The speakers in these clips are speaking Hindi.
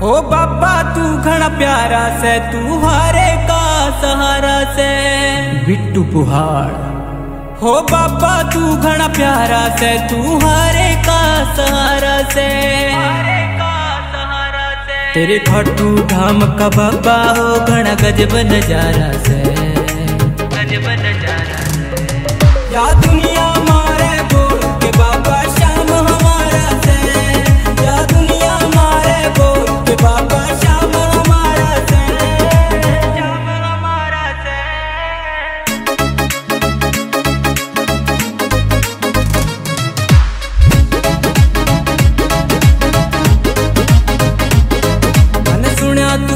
घना प्यारा से तू हारे का सहारा से? बिट्टू पुहाड़ हो बाबा तू घना प्यारा से तू हारे का सहारा से? तेरे खाटू धाम का बाबा हो घना गजब नज़ारा से। गजब नज़ारा से। या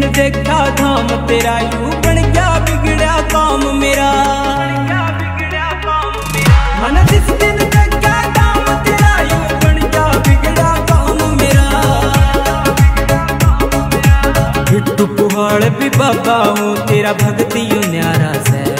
दिन देखा धाम तेरा, यू बन गया बिगड़ा काम मेरा। तू जिस दिन देखा धाम तेरा, यू बन गया बिगड़ा काम मेरा। बिट्टू पुहाड़ भी बाबा हूँ, तेरा भक्ति यू न्यारा से।